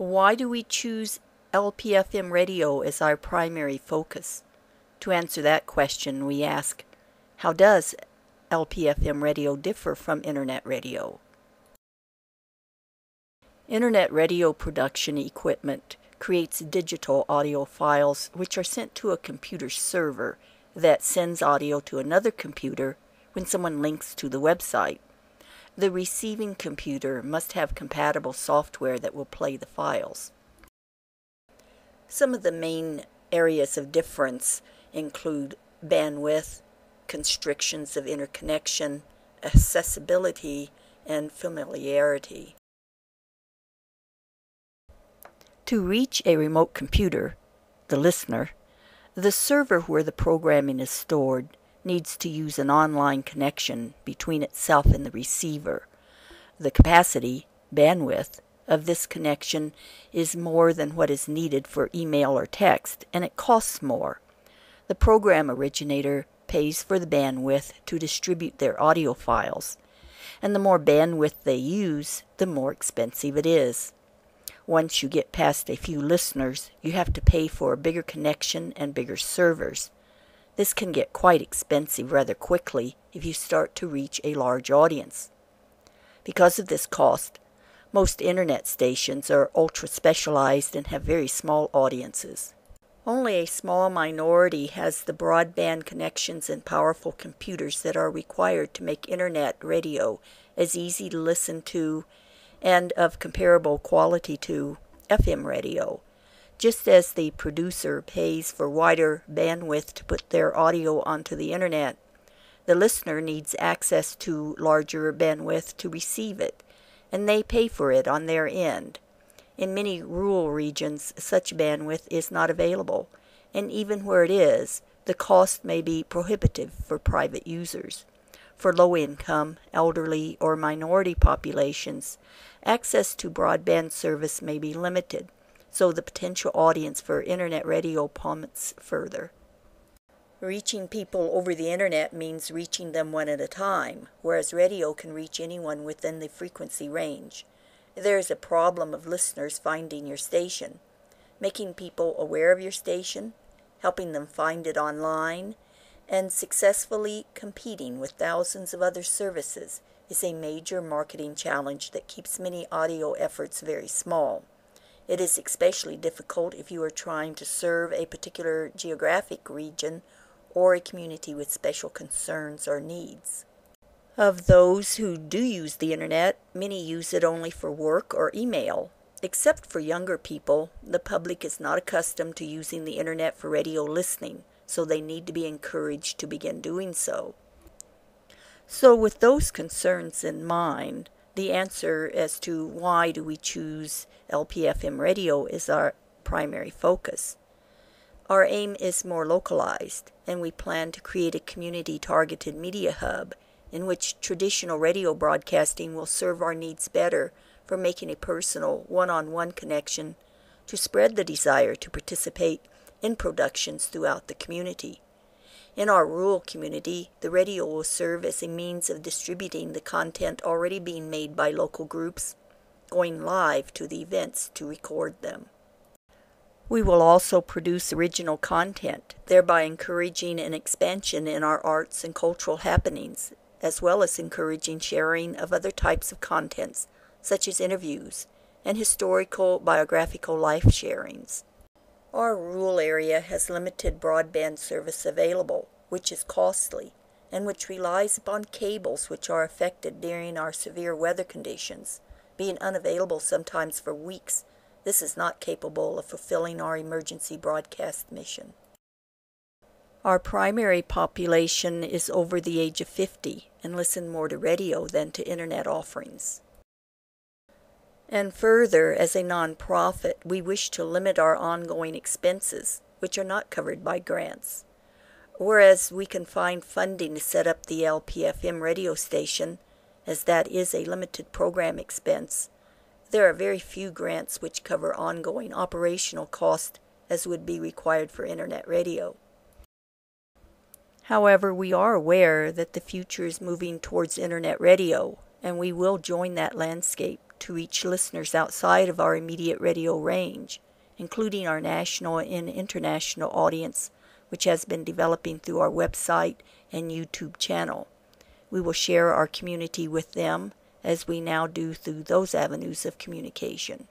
why do we choose LPFM radio as our primary focus? To answer that question, we ask, how does LPFM radio differ from Internet radio? Internet radio production equipment creates digital audio files which are sent to a computer server that sends audio to another computer when someone links to the website. The receiving computer must have compatible software that will play the files. Some of the main areas of difference include bandwidth, constrictions of interconnection, accessibility, and familiarity. To reach a remote computer, the listener, the server where the programming is stored needs to use an online connection between itself and the receiver. The capacity, bandwidth, of this connection is more than what is needed for email or text, and it costs more. The program originator pays for the bandwidth to distribute their audio files, and the more bandwidth they use, the more expensive it is. Once you get past a few listeners, you have to pay for a bigger connection and bigger servers. This can get quite expensive rather quickly if you start to reach a large audience. Because of this cost, most internet stations are ultra specialized and have very small audiences. Only a small minority has the broadband connections and powerful computers that are required to make internet radio as easy to listen to and of comparable quality to FM radio, just as the producer pays for wider bandwidth to put their audio onto the internet. The listener needs access to larger bandwidth to receive it, and they pay for it on their end. In many rural regions, such bandwidth is not available, and even where it is, the cost may be prohibitive for private users. For low income, elderly, or minority populations, access to broadband service may be limited, so the potential audience for internet radio plummets further. Reaching people over the internet means reaching them one at a time, whereas radio can reach anyone within the frequency range. There is a problem of listeners finding your station, making people aware of your station, helping them find it online, and successfully competing with thousands of other services is a major marketing challenge that keeps many audio efforts very small. It is especially difficult if you are trying to serve a particular geographic region or a community with special concerns or needs. Of those who do use the internet, many use it only for work or email. Except for younger people, the public is not accustomed to using the internet for radio listening so they need to be encouraged to begin doing so. So, with those concerns in mind, the answer as to why do we choose LPFM radio is our primary focus. Our aim is more localized, and we plan to create a community targeted media hub in which traditional radio broadcasting will serve our needs better for making a personal one on one connection to spread the desire to participate in productions throughout the community. In our rural community, the radio will serve as a means of distributing the content already being made by local groups, going live to the events to record them. We will also produce original content, thereby encouraging an expansion in our arts and cultural happenings, as well as encouraging sharing of other types of contents, such as interviews and historical biographical life sharings. Our rural area has limited broadband service available, which is costly, and which relies upon cables which are affected during our severe weather conditions, being unavailable sometimes for weeks. This is not capable of fulfilling our emergency broadcast mission. Our primary population is over the age of 50 and listen more to radio than to internet offerings. And further, as a nonprofit, we wish to limit our ongoing expenses, which are not covered by grants. Whereas we can find funding to set up the LPFM radio station, as that is a limited program expense, there are very few grants which cover ongoing operational cost as would be required for Internet radio. However, we are aware that the future is moving towards Internet radio, and we will join that landscape to reach listeners outside of our immediate radio range, including our national and international audience, which has been developing through our website and YouTube channel. We will share our community with them as we now do through those avenues of communication.